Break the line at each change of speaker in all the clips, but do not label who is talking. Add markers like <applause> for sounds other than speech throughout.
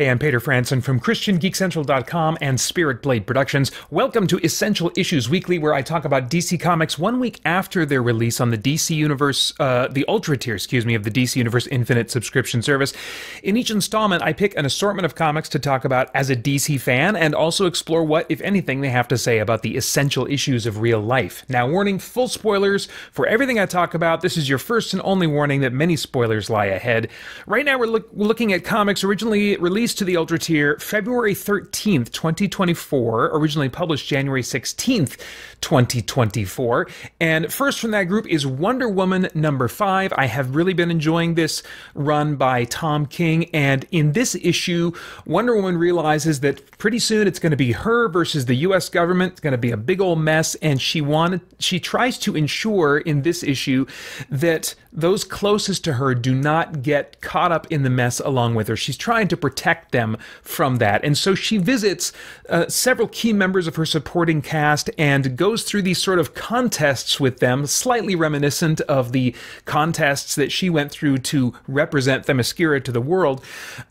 Hey, I'm Peter Franson from ChristianGeekCentral.com and Spirit Blade Productions. Welcome to Essential Issues Weekly, where I talk about DC Comics one week after their release on the DC Universe, uh, the Ultra tier, excuse me, of the DC Universe Infinite subscription service. In each installment, I pick an assortment of comics to talk about as a DC fan and also explore what, if anything, they have to say about the essential issues of real life. Now, warning full spoilers for everything I talk about. This is your first and only warning that many spoilers lie ahead. Right now, we're, look- we're looking at comics originally released to the Ultra tier February 13th, 2024, originally published January 16th, 2024. And first from that group is Wonder Woman number five. I have really been enjoying this run by Tom King. And in this issue, Wonder Woman realizes that pretty soon it's going to be her versus the US government. It's going to be a big old mess. And she wanted, she tries to ensure in this issue that those closest to her do not get caught up in the mess along with her. She's trying to protect them from that. And so she visits uh, several key members of her supporting cast and goes through these sort of contests with them, slightly reminiscent of the contests that she went through to represent Themyscira to the world.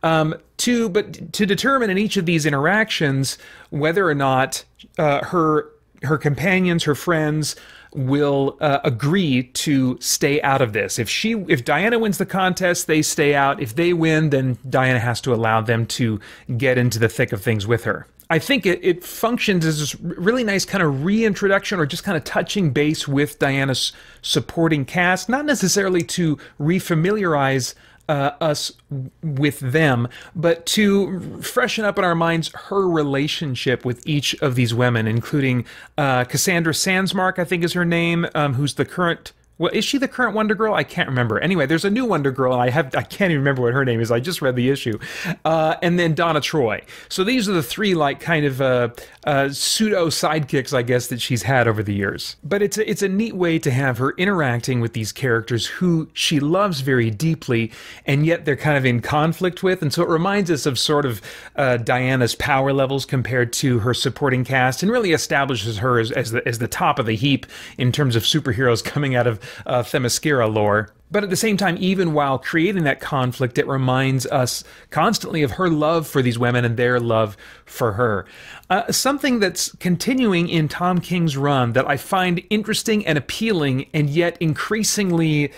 Um, to but to determine in each of these interactions whether or not uh, her her companions, her friends, will uh, agree to stay out of this. If she, if Diana wins the contest, they stay out. If they win, then Diana has to allow them to get into the thick of things with her. I think it, it functions as this really nice kind of reintroduction or just kind of touching base with Diana's supporting cast, not necessarily to refamiliarize uh, us with them, but to freshen up in our minds her relationship with each of these women, including uh, Cassandra Sandsmark, I think is her name, um, who's the current well, is she the current Wonder Girl? I can't remember. Anyway, there's a new Wonder Girl, and I have I can't even remember what her name is. I just read the issue, uh, and then Donna Troy. So these are the three like kind of uh, uh, pseudo sidekicks, I guess, that she's had over the years. But it's a, it's a neat way to have her interacting with these characters who she loves very deeply, and yet they're kind of in conflict with. And so it reminds us of sort of uh, Diana's power levels compared to her supporting cast, and really establishes her as, as the as the top of the heap in terms of superheroes coming out of uh, Themyscira lore. But at the same time, even while creating that conflict, it reminds us constantly of her love for these women and their love for her. Uh, something that's continuing in Tom King's run that I find interesting and appealing, and yet increasingly,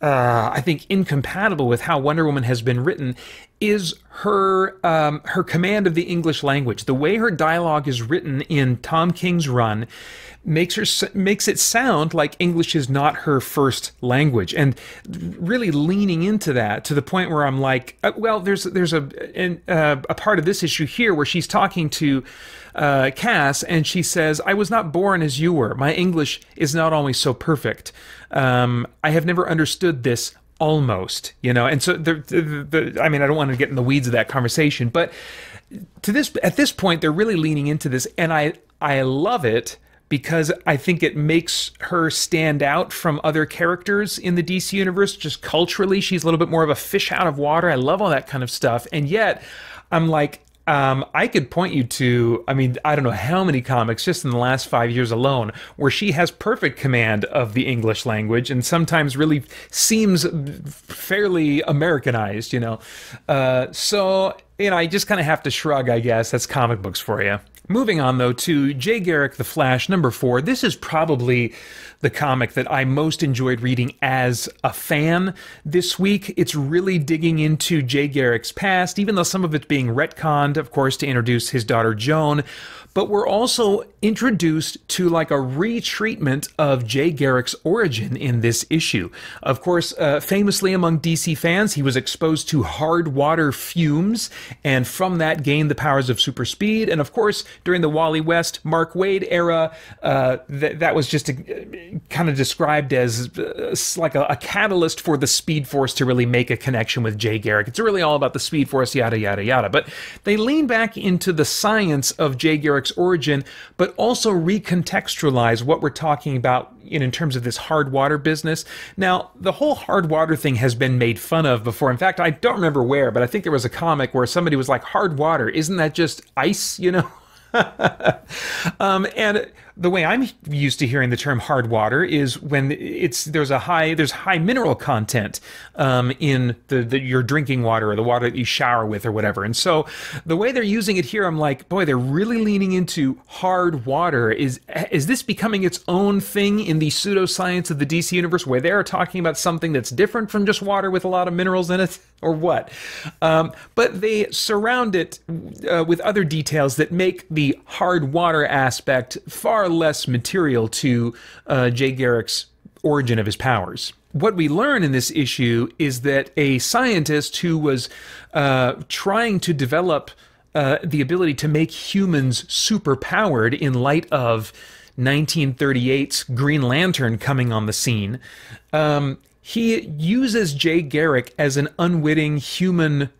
uh, I think, incompatible with how Wonder Woman has been written, is her um, her command of the English language. The way her dialogue is written in Tom King's run makes her makes it sound like English is not her first language, and really leaning into that to the point where I'm like, uh, well, there's there's a uh, a part of this issue here where she's talking to uh, Cass, and she says, "I was not born as you were. My English is not always so perfect. Um, I have never understood this." Almost, you know, and so the, the, the I mean, I don't want to get in the weeds of that conversation, but to this at this point, they're really leaning into this, and I I love it because I think it makes her stand out from other characters in the DC universe. Just culturally, she's a little bit more of a fish out of water. I love all that kind of stuff. And yet, I'm like, um, I could point you to, I mean, I don't know how many comics just in the last five years alone where she has perfect command of the English language and sometimes really seems fairly Americanized, you know. Uh, so, you know, I just kind of have to shrug, I guess. That's comic books for you. Moving on, though, to Jay Garrick The Flash, number four. This is probably the comic that I most enjoyed reading as a fan this week. It's really digging into Jay Garrick's past, even though some of it's being retconned, of course, to introduce his daughter Joan but we're also introduced to like a retreatment of Jay Garrick's origin in this issue. Of course, uh, famously among DC fans, he was exposed to hard water fumes and from that gained the powers of super speed. And of course, during the Wally West, Mark Waid era, uh, th- that was just a, kind of described as uh, like a, a catalyst for the Speed Force to really make a connection with Jay Garrick. It's really all about the Speed Force, yada, yada, yada. But they lean back into the science of Jay Garrick's origin, but also recontextualize what we're talking about in, in terms of this hard water business. Now, the whole hard water thing has been made fun of before. In fact, I don't remember where, but I think there was a comic where somebody was like, hard water, isn't that just ice, you know? <laughs> um, and the way I'm used to hearing the term hard water is when it's there's a high there's high mineral content um, in the, the your drinking water or the water that you shower with or whatever. And so the way they're using it here, I'm like, boy, they're really leaning into hard water. Is is this becoming its own thing in the pseudoscience of the DC universe, where they're talking about something that's different from just water with a lot of minerals in it, <laughs> or what? Um, but they surround it uh, with other details that make the hard water aspect far less material to uh, Jay Garrick's origin of his powers. What we learn in this issue is that a scientist who was uh, trying to develop uh, the ability to make humans superpowered in light of 1938's Green Lantern coming on the scene, um, he uses Jay Garrick as an unwitting human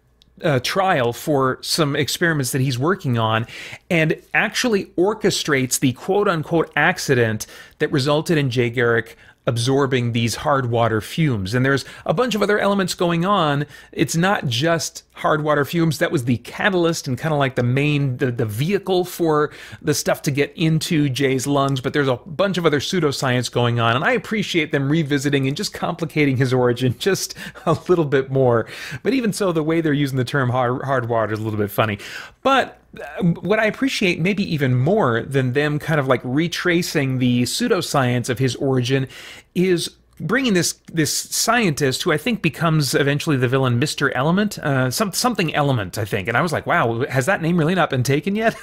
uh, trial for some experiments that he's working on and actually orchestrates the quote unquote accident that resulted in Jay Garrick absorbing these hard water fumes. And there's a bunch of other elements going on. It's not just hard water fumes. That was the catalyst and kind of like the main, the, the vehicle for the stuff to get into Jay's lungs. But there's a bunch of other pseudoscience going on. And I appreciate them revisiting and just complicating his origin <laughs> just a little bit more. But even so, the way they're using the term hard, hard water is a little bit funny. But what I appreciate maybe even more than them kind of like retracing the pseudoscience of his origin is bringing this this scientist who I think becomes eventually the villain, Mister Element, uh, some something Element, I think. And I was like, wow, has that name really not been taken yet?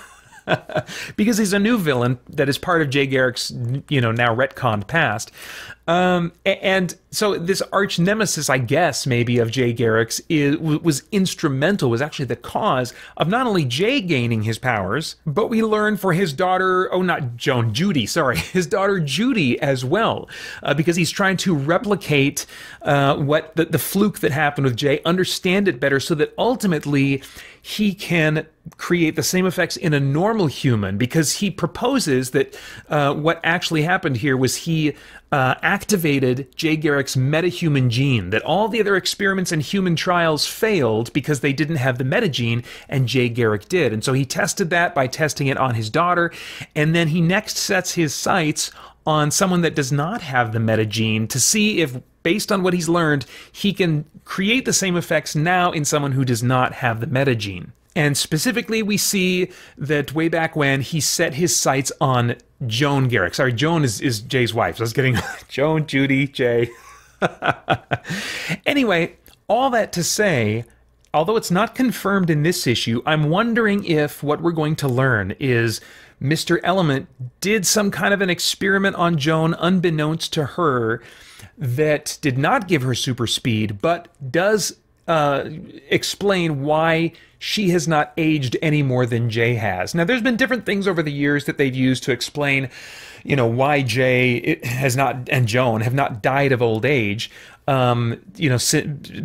<laughs> because he's a new villain that is part of Jay Garrick's, you know, now retconned past. Um, and so this arch nemesis, I guess, maybe of Jay Garrick's is, was instrumental, was actually the cause of not only Jay gaining his powers, but we learn for his daughter, oh, not Joan, Judy, sorry, <laughs> his daughter Judy as well, uh, because he's trying to replicate uh, what the, the fluke that happened with Jay, understand it better so that ultimately he can create the same effects in a normal human because he proposes that uh, what actually happened here was he uh, activated Jay Garrick's metahuman gene, that all the other experiments and human trials failed because they didn't have the metagene, and Jay Garrick did. And so he tested that by testing it on his daughter, and then he next sets his sights on someone that does not have the metagene to see if based on what he's learned, he can create the same effects now in someone who does not have the metagene. And specifically, we see that way back when he set his sights on Joan Garrick. Sorry, Joan is, is Jay's wife. So I was getting <laughs> Joan, Judy, Jay. <laughs> anyway, all that to say, although it's not confirmed in this issue, I'm wondering if what we're going to learn is Mr. Element did some kind of an experiment on Joan unbeknownst to her that did not give her super speed, but does uh, explain why she has not aged any more than Jay has. Now, there's been different things over the years that they've used to explain, you know, why Jay has not and Joan have not died of old age um, you know,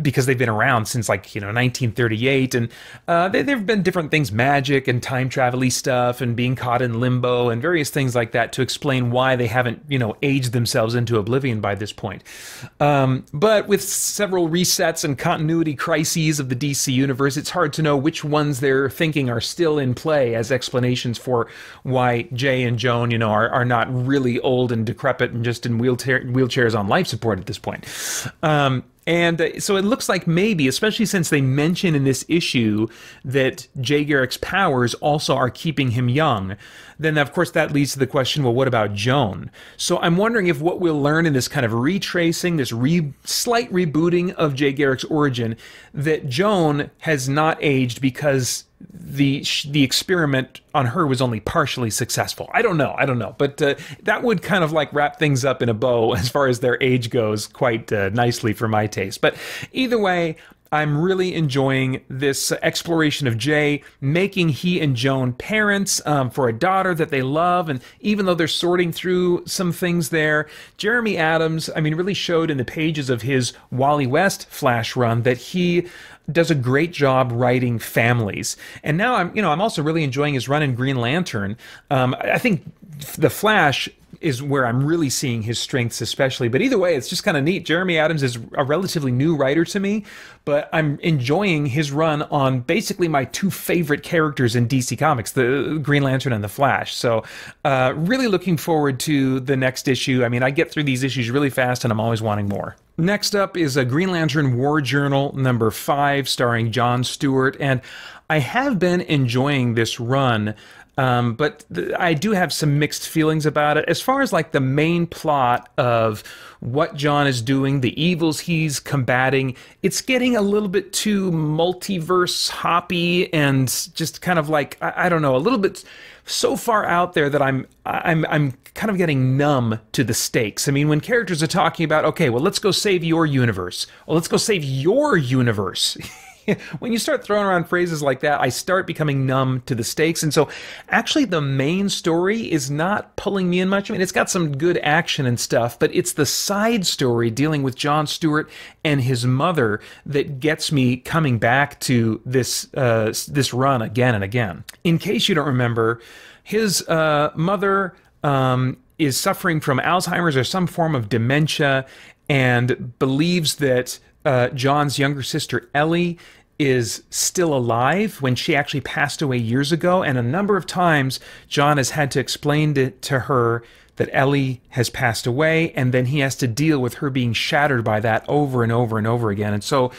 because they've been around since like you know 1938, and uh, there have been different things, magic and time travel stuff, and being caught in limbo, and various things like that to explain why they haven't you know aged themselves into oblivion by this point. Um, but with several resets and continuity crises of the DC universe, it's hard to know which ones they're thinking are still in play as explanations for why Jay and Joan, you know, are, are not really old and decrepit and just in wheelchair, wheelchairs on life support at this point. Um, and uh, so it looks like maybe, especially since they mention in this issue that Jay Garrick's powers also are keeping him young, then of course that leads to the question well, what about Joan? So I'm wondering if what we'll learn in this kind of retracing, this re- slight rebooting of Jay Garrick's origin, that Joan has not aged because the the experiment on her was only partially successful. I don't know. I don't know. But uh, that would kind of like wrap things up in a bow <laughs> as far as their age goes quite uh, nicely for my taste. But either way, I'm really enjoying this exploration of Jay, making he and Joan parents um, for a daughter that they love. And even though they're sorting through some things there, Jeremy Adams, I mean, really showed in the pages of his Wally West flash run that he does a great job writing families. And now I'm, you know, I'm also really enjoying his run in Green Lantern. Um, I think the Flash is where I'm really seeing his strengths, especially. But either way, it's just kind of neat. Jeremy Adams is a relatively new writer to me, but I'm enjoying his run on basically my two favorite characters in DC Comics, the Green Lantern and the Flash. So, uh, really looking forward to the next issue. I mean, I get through these issues really fast, and I'm always wanting more. Next up is a Green Lantern War Journal number five, starring John Stewart, and I have been enjoying this run. Um, but th- I do have some mixed feelings about it. As far as like the main plot of what John is doing, the evils he's combating, it's getting a little bit too multiverse hoppy and just kind of like I, I don't know, a little bit so far out there that I'm I'm I'm kind of getting numb to the stakes. I mean, when characters are talking about, okay, well, let's go save your universe. Well, let's go save your universe. <laughs> <laughs> when you start throwing around phrases like that, I start becoming numb to the stakes. And so, actually, the main story is not pulling me in much. I mean, it's got some good action and stuff, but it's the side story dealing with John Stewart and his mother that gets me coming back to this uh, this run again and again. In case you don't remember, his uh, mother. Um, is suffering from Alzheimer's or some form of dementia and believes that uh, John's younger sister Ellie is still alive when she actually passed away years ago. And a number of times, John has had to explain to, to her that Ellie has passed away, and then he has to deal with her being shattered by that over and over and over again. And so,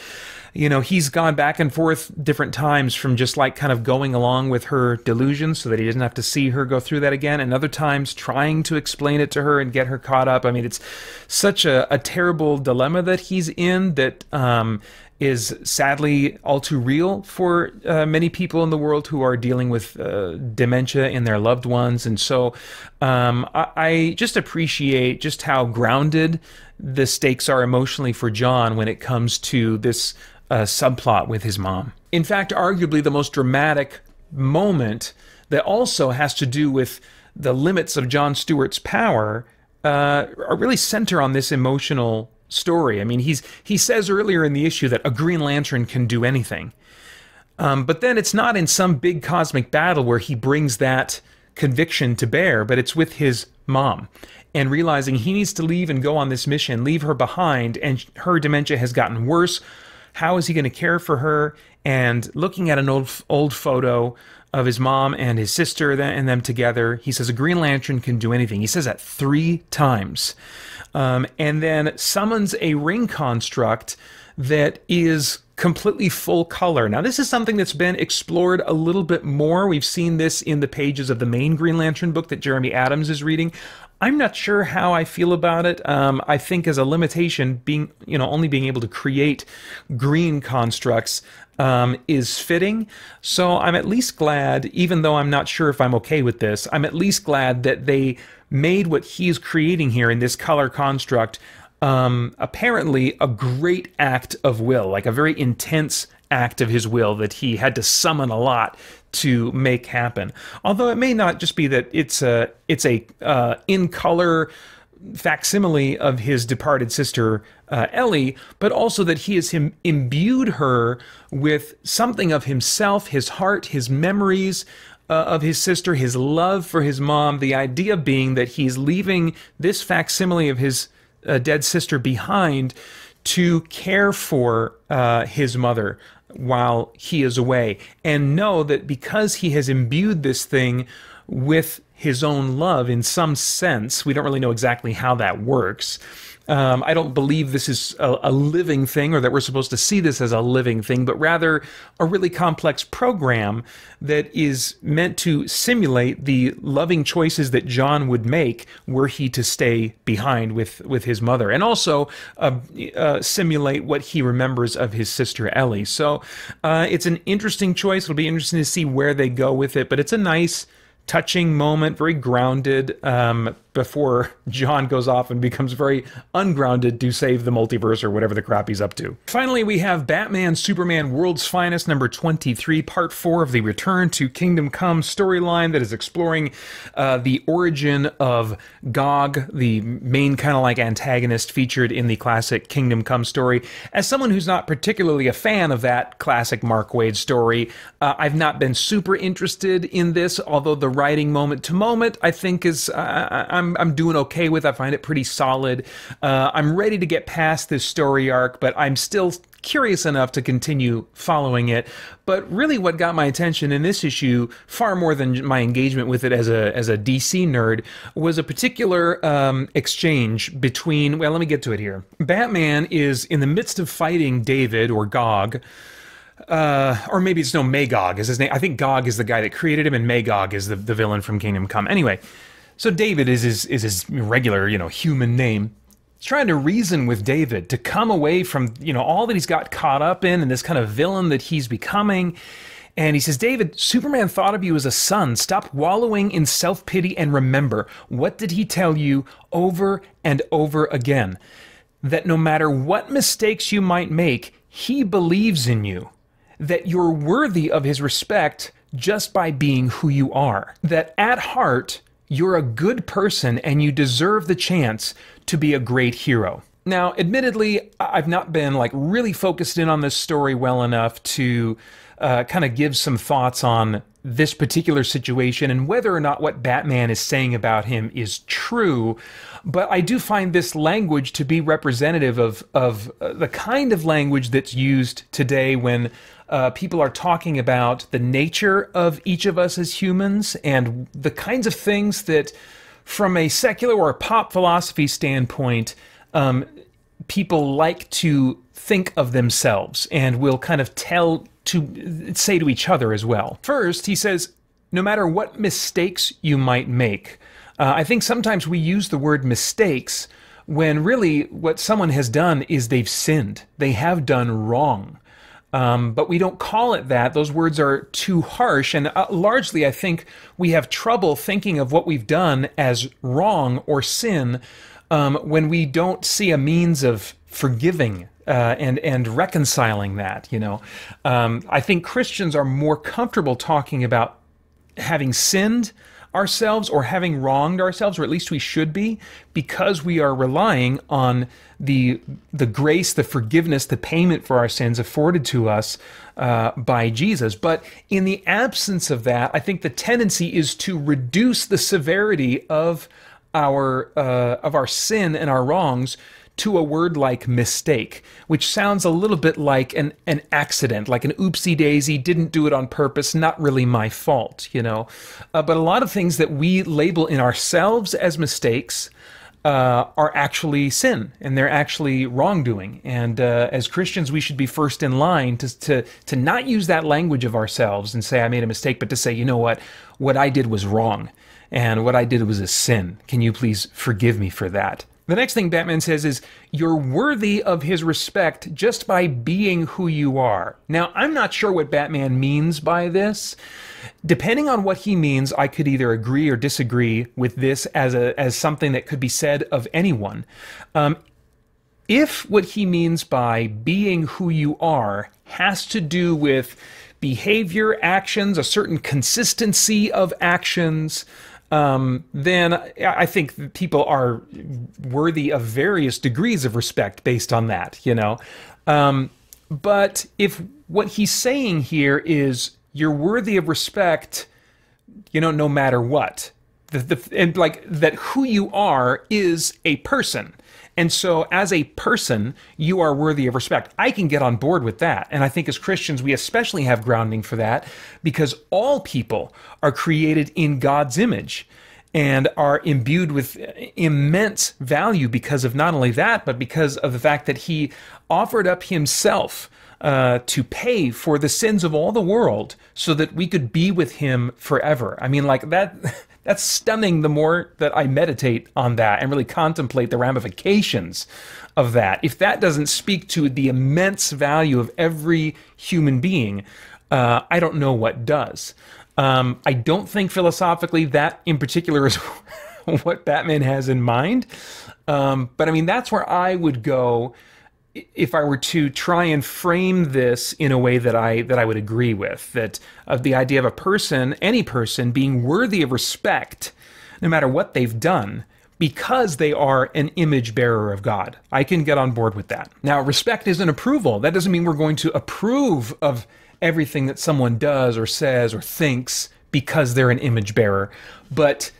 you know, he's gone back and forth different times from just like kind of going along with her delusions so that he doesn't have to see her go through that again, and other times trying to explain it to her and get her caught up. I mean, it's such a, a terrible dilemma that he's in that um, is sadly all too real for uh, many people in the world who are dealing with uh, dementia in their loved ones. And so um, I, I, just appreciate just how grounded the stakes are emotionally for John when it comes to this uh, subplot with his mom. In fact, arguably the most dramatic moment that also has to do with the limits of John Stewart's power uh, really center on this emotional story. I mean, he's he says earlier in the issue that a Green Lantern can do anything, um, but then it's not in some big cosmic battle where he brings that conviction to bear, but it's with his mom and realizing he needs to leave and go on this mission, leave her behind, and her dementia has gotten worse. How is he going to care for her? And looking at an old old photo of his mom and his sister and them together, he says a Green Lantern can do anything. He says that three times um, and then summons a ring construct that is completely full color. Now, this is something that's been explored a little bit more. We've seen this in the pages of the main Green Lantern book that Jeremy Adams is reading. I'm not sure how I feel about it. Um, I think as a limitation, being you know only being able to create green constructs um, is fitting. So I'm at least glad, even though I'm not sure if I'm okay with this, I'm at least glad that they made what he's creating here in this color construct um, apparently a great act of will, like a very intense act of his will that he had to summon a lot to make happen. Although it may not just be that it's a it's a uh, in color facsimile of his departed sister uh, Ellie, but also that he has him imbued her with something of himself, his heart, his memories, uh, of his sister, his love for his mom, the idea being that he's leaving this facsimile of his uh, dead sister behind to care for uh, his mother while he is away, and know that because he has imbued this thing with his own love in some sense, we don't really know exactly how that works um, I don't believe this is a, a, living thing or that we're supposed to see this as a living thing, but rather a really complex program that is meant to simulate the loving choices that John would make were he to stay behind with, with his mother, and also uh, uh, simulate what he remembers of his sister Ellie. So uh, it's an interesting choice. It'll be interesting to see where they go with it, but it's a nice touching moment, very grounded. Um, before John goes off and becomes very ungrounded to save the multiverse or whatever the crap he's up to. Finally, we have Batman Superman World's Finest number 23, part 4 of the Return to Kingdom Come storyline that is exploring uh, the origin of Gog, the main kind of like antagonist featured in the classic Kingdom Come story. As someone who's not particularly a fan of that classic Mark Waid story, uh, I've not been super interested in this, although the writing moment to moment I think is, uh, I'm I'm I'm doing okay with. I find it pretty solid. Uh, I'm ready to get past this story arc, but I'm still curious enough to continue following it. But really, what got my attention in this issue, far more than my engagement with it as a as a DC nerd, was a particular um, exchange between. Well, let me get to it here. Batman is in the midst of fighting David or Gog. Uh, or maybe it's no Magog is his name. I think Gog is the guy that created him, and Magog is the, the villain from Kingdom Come. Anyway, so David is his is his regular, you know, human name. He's trying to reason with David to come away from, you know, all that he's got caught up in and this kind of villain that he's becoming. And he says, David, Superman thought of you as a son. Stop wallowing in self pity and remember what did he tell you over and over again? That no matter what mistakes you might make, he believes in you. That you're worthy of his respect just by being who you are. That at heart, you're a good person and you deserve the chance to be a great hero. Now, admittedly, I've not been like really focused in on this story well enough to uh, kind of give some thoughts on this particular situation and whether or not what Batman is saying about him is true. But I do find this language to be representative of of uh, the kind of language that's used today when uh, people are talking about the nature of each of us as humans and the kinds of things that, from a secular or a pop philosophy standpoint, um, people like to think of themselves and will kind of tell to say to each other as well. First, he says, no matter what mistakes you might make, uh, I think sometimes we use the word mistakes when really what someone has done is they've sinned. They have done wrong. Um, but we don't call it that. Those words are too harsh. And uh, largely, I think we have trouble thinking of what we've done as wrong or sin um, when we don't see a means of forgiving uh, and and reconciling that. You know, um, I think Christians are more comfortable talking about having sinned ourselves or having wronged ourselves, or at least we should be, because we are relying on the the grace, the forgiveness, the payment for our sins afforded to us uh, by Jesus. But in the absence of that, I think the tendency is to reduce the severity of our uh, of our sin and our wrongs to a word like mistake, which sounds a little bit like an, an accident, like an oopsie daisy, didn't do it on purpose, not really my fault, you know. Uh, but a lot of things that we label in ourselves as mistakes uh, are actually sin and they're actually wrongdoing. And uh, as Christians, we should be first in line to, to, to not use that language of ourselves and say, I made a mistake, but to say, you know what, what I did was wrong and what I did was a sin. Can you please forgive me for that? The next thing Batman says is, You're worthy of his respect just by being who you are. Now, I'm not sure what Batman means by this. Depending on what he means, I could either agree or disagree with this as, a, as something that could be said of anyone. Um, if what he means by being who you are has to do with behavior, actions, a certain consistency of actions, um, then I think people are worthy of various degrees of respect based on that, you know. Um, but if what he's saying here is you're worthy of respect, you know, no matter what, the, the, and like that who you are is a person. And so, as a person, you are worthy of respect. I can get on board with that. And I think as Christians, we especially have grounding for that because all people are created in God's image and are imbued with immense value because of not only that, but because of the fact that He offered up Himself. Uh, to pay for the sins of all the world so that we could be with him forever. I mean, like that, <laughs> that's stunning the more that I meditate on that and really contemplate the ramifications of that. If that doesn't speak to the immense value of every human being, uh, I don't know what does. Um, I don't think philosophically that in particular is <laughs> what Batman has in mind. Um, but I mean, that's where I would go if I were to try and frame this in a way that I that I would agree with that of the idea of a person, any person being worthy of respect, no matter what they've done, because they are an image bearer of God. I can get on board with that. Now, respect is an approval. That doesn't mean we're going to approve of everything that someone does or says or thinks because they're an image bearer, but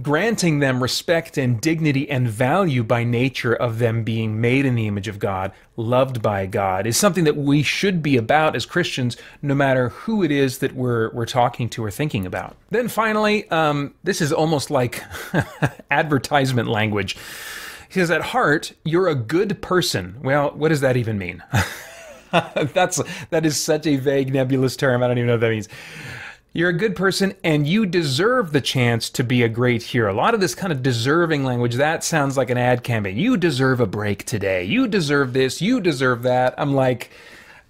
granting them respect and dignity and value by nature of them being made in the image of God, loved by God, is something that we should be about as Christians, no matter who it is that we're we're talking to or thinking about. Then finally, um, this is almost like <laughs> advertisement language. He says, "At heart, you're a good person." Well, what does that even mean? <laughs> That's that is such a vague, nebulous term. I don't even know what that means. You're a good person and you deserve the chance to be a great hero. A lot of this kind of deserving language, that sounds like an ad campaign. You deserve a break today. You deserve this. You deserve that. I'm like,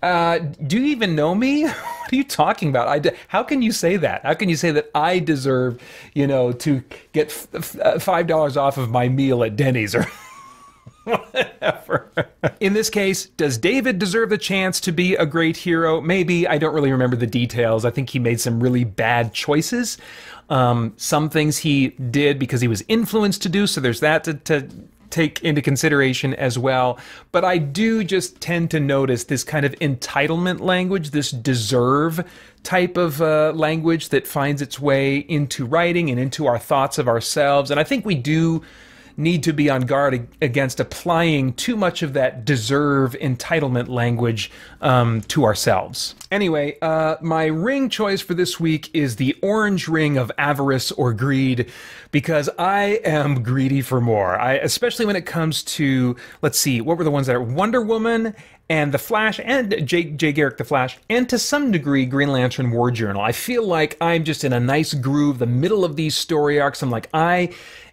uh, do you even know me? <laughs> what are you talking about? I de- how can you say that? How can you say that I deserve, you know, to get f- f- $5 off of my meal at Denny's or <laughs> Whatever. In this case, does David deserve the chance to be a great hero? Maybe. I don't really remember the details. I think he made some really bad choices. Um, some things he did because he was influenced to do, so there's that to, to take into consideration as well. But I do just tend to notice this kind of entitlement language, this deserve type of uh, language that finds its way into writing and into our thoughts of ourselves. And I think we do need to be on guard against applying too much of that deserve entitlement language um, to ourselves. Anyway, uh, my ring choice for this week is the orange ring of avarice or greed because I am greedy for more. I, especially when it comes to, let's see, what were the ones that are Wonder Woman and The Flash and Jay, Jay Garrick The Flash, and to some degree Green Lantern War Journal. I feel like I'm just in a nice groove, the middle of these story arcs. I'm like, I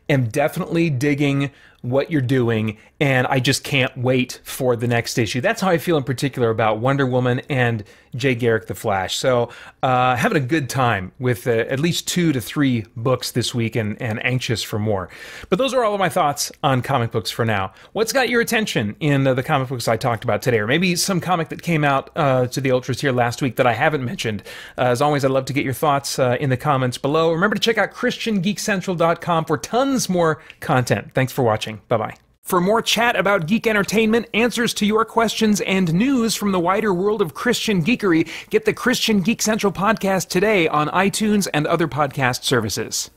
am definitely digging what you're doing, and I just can't wait for the next issue. That's how I feel in particular about Wonder Woman and Jay Garrick the Flash. So, uh, having a good time with uh, at least two to three books this week and, and anxious for more. But those are all of my thoughts on comic books for now. What's got your attention in uh, the comic books I talked about today? Or maybe some comic that came out uh, to the Ultra tier last week that I haven't mentioned? Uh, as always, I'd love to get your thoughts uh, in the comments below. Remember to check out ChristianGeekCentral.com for tons more content. Thanks for watching. Bye bye. For more chat about geek entertainment, answers to your questions, and news from the wider world of Christian geekery, get the Christian Geek Central podcast today on iTunes and other podcast services.